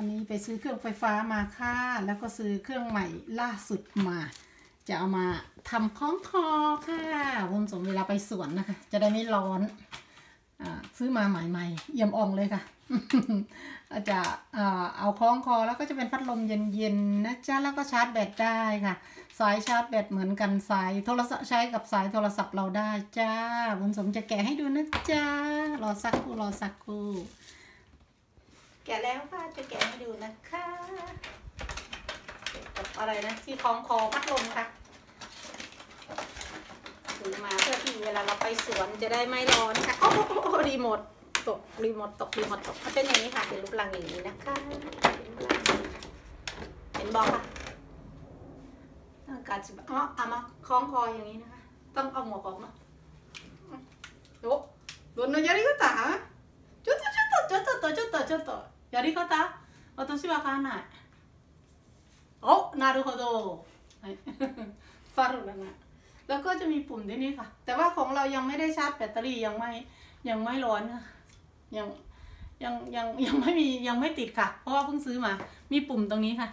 อันนี้ไปซื้อเครื่องไฟฟ้ามาค่ะ แล้วก็ซื้อเครื่องใหม่ล่าสุดมา จะเอามาทำคล้องคอค่ะคุณสมเวลาไปสวนนะคะ จะได้ไม่ร้อนอ่าซื้อมาใหม่ๆเยี่ยมอ่องเลยค่ะอาจจะอ่าเอาคล้องคอแล้วก็จะเป็นพัดลมเย็นๆนะจ๊ะแล้วก็ชาร์จแบตได้ค่ะ สายชาร์จแบตเหมือนกันสายโทรศัพท์ใช้กับสายโทรศัพท์เราได้จ้าบุญสมจะแกะให้ดูนะจ๊ะรอสักครู่รอสักครู่ ะแล้วค่ะจะแกะให้ดูนะคะกับอะไรนะที่คล้องคอพัดลมค่ะซื้อมาเพื่อที่เวลาเราไปสวนจะได้ไม่ร้อนค่ะโอ้โหรีโมทตกรีโมทตกรีโมทตกมันเป็นอย่างนี้ค่ะเป็นรูปร่างอย่างนี้นะคะเป็นรูปร่างเห็นบอกค่ะ ต้องการจะอ๋อเอามาคล้องคออย่างนี้นะคะ ต้องเอาหมวกออกมาโอ้どんなやり方ちょっとちょっとちょっとちょっとちょっと やり方私わかんないおなるほどはいฟารุแล้วนะแล้วก็จะมีปุ่มที่นี่ค่ะ แต่ว่าของเรายังไม่ได้ชาร์จแบตเตอรี่ยังไม่ยังไม่ร้อนค่ะยังยังยังยังไม่มียังไม่ติดค่ะ เพราะว่าเพิ่งซื้อมา มีปุ่มตรงนี้ค่ะ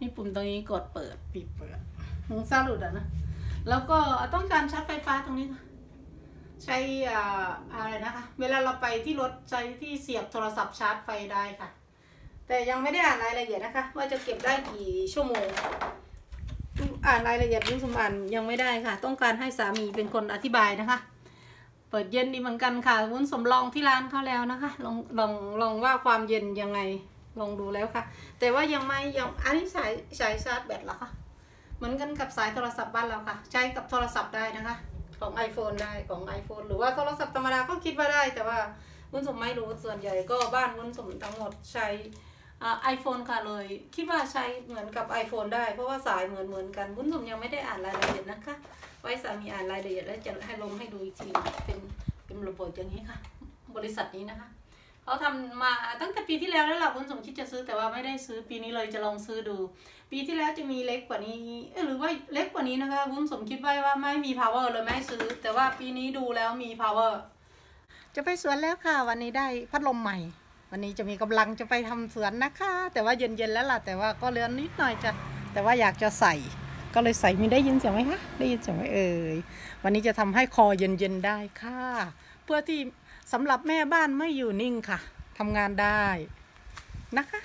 มีปุ่มตรงนี้กดเปิดปิดเปิดมึงซาลุดอะนะ แล้วก็ต้องการชาร์จไฟฟ้าตรงนี้ค่ะ ใช้อ่าอะไรนะคะ เวลาเราไปที่รถใช้ที่เสียบโทรศัพท์ชาร์จไฟได้ค่ะ แต่ยังไม่ได้อ่านรายละเอียดนะคะ ว่าจะเก็บได้กี่ชั่วโมง อ่านรายละเอียดยิ่งสมบันยังไม่ได้ค่ะ ต้องการให้สามีเป็นคนอธิบายนะคะ เปิดเย็นดีเหมือนกันค่ะวุ้นสมลองที่ร้านเขาแล้วนะคะ ลองลองลองว่าความเย็นยังไงลองดูแล้วค่ะ แต่ว่ายังไม่ยังอันนี้สายสายชาร์จแบตเหรอคะเหมือนกันกับสายโทรศัพท์บ้านเราค่ะ ใช้กับโทรศัพท์ได้นะคะ ของ iPhone ได้ของ iPhone หรือว่าโทรศัพท์ธรรมดาก็คิดว่าได้ แต่ว่าวุ้นสมไม่รู้ส่วนใหญ่ก็บ้านวุ้นสมทั้งหมดใช้ไอโฟนค่ะเลย คิดว่าใช้เหมือนกับ iPhone ได้ เพราะว่าสายเหมือนเหมือนกันวุ้นสมยังไม่ได้อ่านรายละเอียดนะคะ ไว้สามีอ่านรายละเอียดแล้วจะให้ลงให้ดูอีกทีเป็นเป็นระบบอย่างนี้ค่ะ บริษัทนี้นะคะ เขาทำมาตั้งแต่ปีที่แล้วแล้วล่ะวุ้นสมคิดจะซื้อแต่ว่าไม่ได้ซื้อปีนี้เลยจะลองซื้อดู ปีที่แล้วจะมีเล็กกว่านี้หรือว่าเล็กกว่านี้นะคะวุ้นสมคิดไว้ว่าไม่มี power เลยไม่ซื้อ แต่ว่าปีนี้ดูแล้วมี power จะไปสวนแล้วค่ะ วันนี้ได้พัดลมใหม่ วันนี้จะมีกำลังจะไปทำสวนนะคะ แต่ว่าเย็นๆแล้วล่ะแต่ว่าก็เลือนนิดหน่อยจะแต่ว่าอยากจะใส่ก็เลยใส่มีได้ยินเสียงไหมคะได้ยินเสียงไหมเอ่ยวันนี้จะทำให้คอเย็นๆได้ค่ะ เพื่อที่ สำหรับแม่บ้านไม่อยู่นิ่งค่ะทำงานได้นะคะ